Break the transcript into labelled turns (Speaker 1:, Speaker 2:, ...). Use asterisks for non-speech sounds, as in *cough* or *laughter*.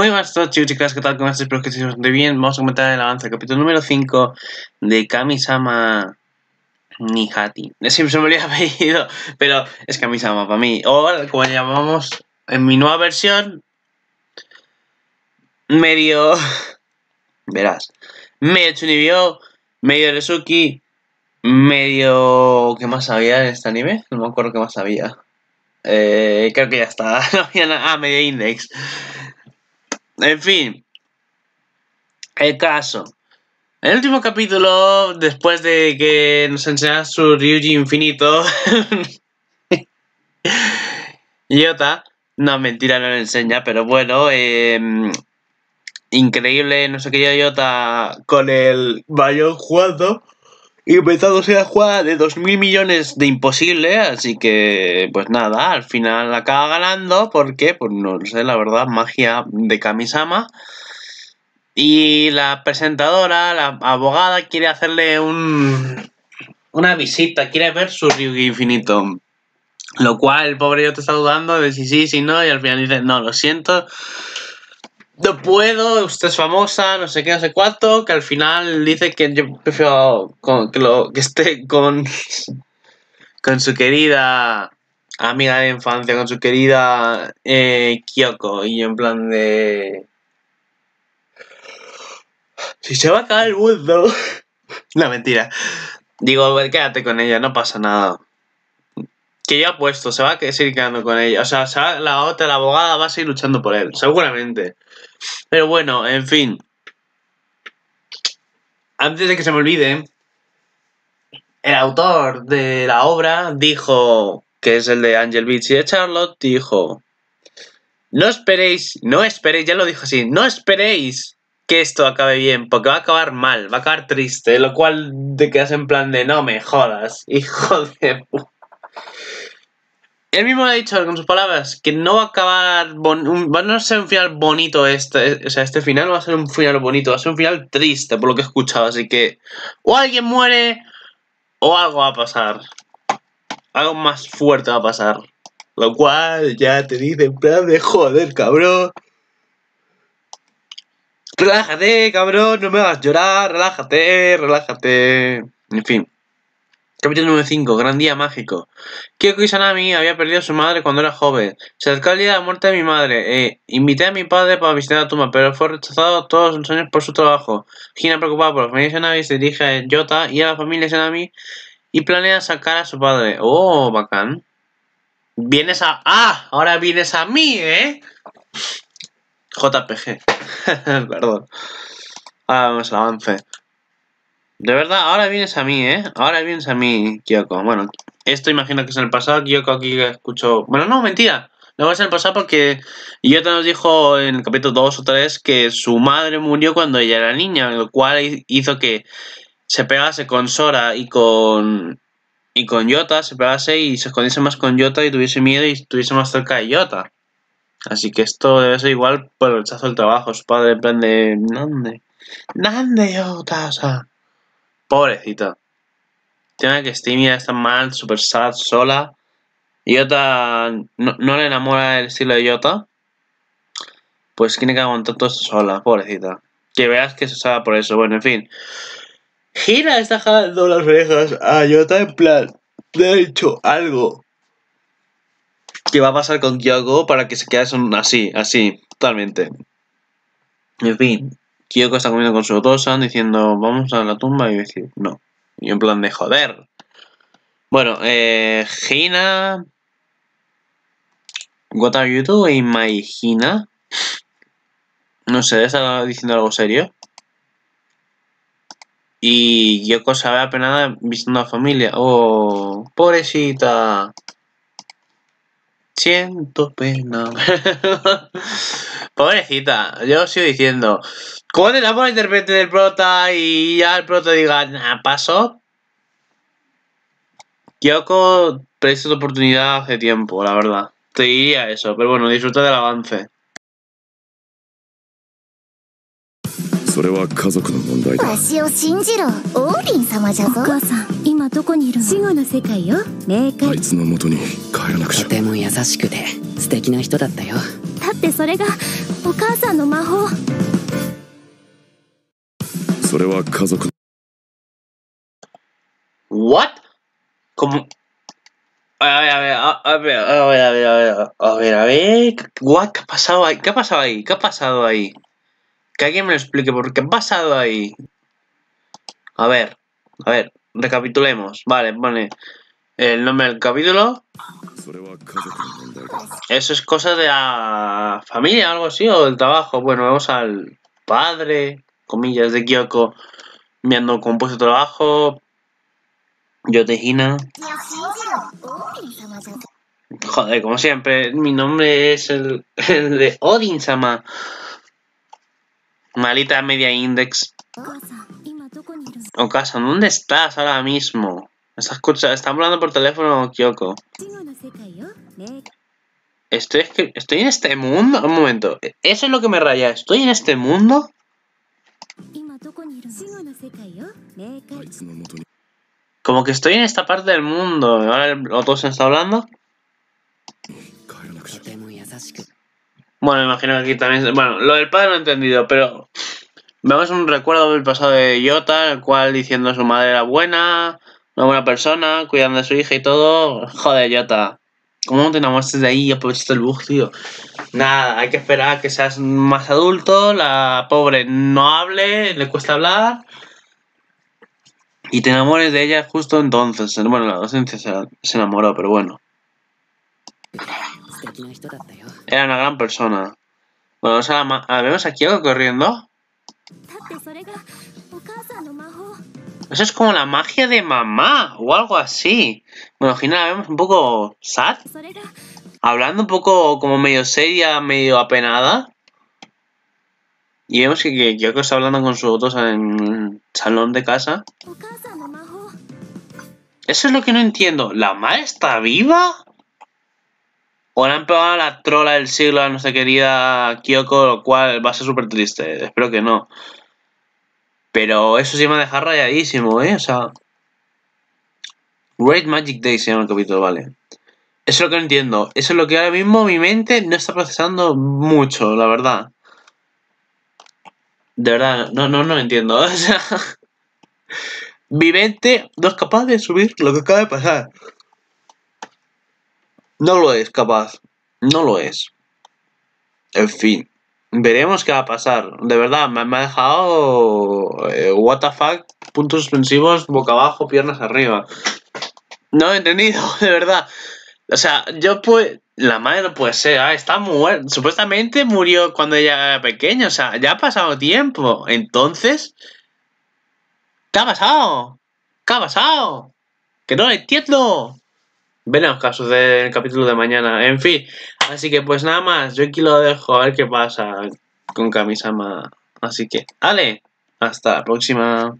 Speaker 1: Muy buenas a chicos y chicas, ¿qué tal? ¿Cómo estáis? Espero que estéis bien. Vamos a comentar el avance del capítulo número 5 de Kamisama Nihati. Siempre se me olvida el apellido, pero es Kamisama para mí. O como le llamamos en mi nueva versión, medio... *laughs* Verás. Medio Chunibyo, medio Resuki, medio... ¿Qué más había en este anime? No me acuerdo qué más había. Eh, creo que ya está. *laughs* Ah, medio Index. En fin. El caso. El último capítulo, después de que nos enseñara su Ryuji infinito, *laughs* Yota, no, mentira, no lo enseña, pero bueno, eh, increíble, no sé qué, Yota con el mayor jugando, inventándose la jugada de 2.000 millones de imposible, así que, pues nada, al final acaba ganando, porque, pues no sé, la verdad, magia de Kamisama. Y la presentadora, la abogada, quiere hacerle un, una visita, quiere ver su Ryugi infinito. Lo cual el pobre yo te está dudando de si sí, si no, y al final dice, no, lo siento, no puedo, usted es famosa, no sé qué, no sé cuánto, que al final dice que yo prefiero con, que, lo, que esté con, *laughs* con su querida amiga de infancia, con su querida eh, Kyoko, y yo en plan de... Si se va a caer el mundo... *laughs* no, mentira. Digo, quédate con ella, no pasa nada. Que ya ha puesto, se va a seguir quedando con ella. O sea, la otra, la abogada, va a seguir luchando por él, seguramente. Pero bueno, en fin. Antes de que se me olvide, el autor de la obra dijo, que es el de Angel Beach y de Charlotte, dijo, no esperéis, no esperéis, ya lo dijo así, no esperéis que esto acabe bien, porque va a acabar mal, va a acabar triste, lo cual de que en plan de no me jodas, hijo de él mismo ha dicho con sus palabras que no va a acabar. va a no ser un final bonito este. O sea, este final va a ser un final bonito, va a ser un final triste por lo que he escuchado. Así que o alguien muere o algo va a pasar. Algo más fuerte va a pasar. Lo cual ya te dice en plan de joder, cabrón. Relájate, cabrón, no me hagas llorar, relájate, relájate. En fin. Capítulo número 5. Gran día mágico. Kyoko Izanami había perdido a su madre cuando era joven. Se acercó el día de la muerte de mi madre. Eh, invité a mi padre para visitar la tumba, pero fue rechazado todos los años por su trabajo. Hina, preocupada por la familia Izanami, se dirige a Yota y a la familia Izanami y planea sacar a su padre. Oh, bacán. Vienes a... ¡Ah! Ahora vienes a mí, ¿eh? JPG. *laughs* Perdón. Ahora vamos al avance. De verdad, ahora vienes a mí, ¿eh? Ahora vienes a mí, Kyoko. Bueno, esto imagino que es en el pasado. Kyoko aquí escuchó... Bueno, no, mentira. No es en el pasado porque Yota nos dijo en el capítulo 2 o 3 que su madre murió cuando ella era niña, lo cual hizo que se pegase con Sora y con y con Yota, se pegase y se escondiese más con Yota y tuviese miedo y estuviese más cerca de Yota. Así que esto debe ser igual por el rechazo del trabajo. Su padre en plan de... ¿Dónde? ¿Dónde Yota? Pobrecita. Tiene que Stimia está mal, super sad, sola. Yota no, no, le enamora el estilo de Yota. Pues tiene que aguantar todo esto sola, pobrecita. Que veas que se sabe por eso. Bueno, en fin. Gira está jalando las orejas a Yota en plan. Le ha dicho algo. Que va a pasar con Kyoko para que se quede así, así, totalmente. En fin. Kyoko está comiendo con su Otosan diciendo vamos a la tumba y decir no. Y en plan de joder. Bueno, eh, Hina. What are you doing, my Hina? No sé, está diciendo algo serio. Y Kyoko se ve apenada visitando a la familia. Oh, pobrecita. Siento pena. Pobrecita, yo sigo diciendo. ¿Cómo te la pones de repente del prota y ya el prota diga, nah, paso? Kyoko presta tu oportunidad hace tiempo, la verdad. Te diría eso, pero bueno, disfruta del avance.
Speaker 2: それは家族の問題だ
Speaker 3: わしを信じろオーリン様じゃぞ
Speaker 4: お母さん今 どこにいるの死後の世界よ明
Speaker 2: あ
Speaker 4: 快
Speaker 2: いつの元に帰らなくちゃ
Speaker 5: とても優しくて素敵な人だったよ
Speaker 4: だってそれがお母さんの魔法
Speaker 2: それは家族
Speaker 1: ¿What? Ver, a ver, a a ver, a ver, a ver, a ver, a ver, a ver, what, ¿qué ha pasado ahí? ¿Qué ha pasado ahí? ¿Qué ha pasado ahí? Que alguien me lo explique, ¿por qué ha pasado ahí? A ver, a ver, Recapitulemos. Vale, pone el nombre del capítulo. Eso es cosa de la familia algo así, o del trabajo. Bueno, vemos al padre, comillas, de Kyoko mirando con puesto de
Speaker 3: trabajo. Yotejina.
Speaker 1: Joder, como siempre, mi nombre es el, *laughs* el de Odin-sama. Malita media index.
Speaker 4: Oh,
Speaker 1: Ocaso, ¿dónde estás ahora mismo? Estás escuchando, hablando por teléfono, Kyoko. Estoy, estoy en este mundo. Un momento, eso es lo que me raya. ¿Estoy en este mundo? Como que estoy en esta parte del mundo. Ahora los dos se está hablando. Bueno, imagino que aquí también. Bueno, lo del padre no he entendido, pero Vemos un recuerdo del pasado de Jota, el cual diciendo su madre era buena, una buena persona, cuidando de su hija y todo. Joder, Jota. ¿Cómo te enamoraste de ahí y aprovechaste el bug, tío? Nada, hay que esperar a que seas más adulto, la pobre no hable, le cuesta hablar. Y te enamores de ella justo entonces. Bueno, la docencia se enamoró, pero bueno. Era una gran persona. Bueno, o sea, vemos aquí algo corriendo. Eso es como la magia de mamá o algo así. Me imagino la vemos un poco sad. Hablando un poco como medio seria, medio apenada. Y vemos que, que Kyoko está hablando con sus otros en el salón de casa. Eso es lo que no entiendo. ¿La madre está viva? ¿O le han pegado a la trola del siglo a nuestra querida Kyoko, lo cual va a ser súper triste? Espero que no. Pero eso sí me ha dejado rayadísimo, ¿eh? O sea... Great Magic Day se llama el capítulo, vale. Eso es lo que no entiendo. Eso es lo que ahora mismo mi mente no está procesando mucho, la verdad. De verdad, no, no, no lo entiendo. *laughs* O sea... Mi mente no es capaz de subir lo que acaba de pasar. No lo es capaz. No lo es. En fin. Veremos qué va a pasar. De verdad, me, ha dejado... eh, what the fuck. Puntos suspensivos, boca abajo, piernas arriba. No he entendido, *laughs* de verdad. O sea, yo pues... La madre no puede ser, ah, está muerta. Supuestamente murió cuando ella era pequeña. O sea, ya ha pasado tiempo. Entonces... ¿Qué ha pasado? ¿Qué ha pasado? Que no lo entiendo. Veremos qué sucede en el capítulo de mañana. En fin, así que pues nada más. Yo aquí lo dejo a ver qué pasa con Kamisama. Así que, ale, hasta la próxima.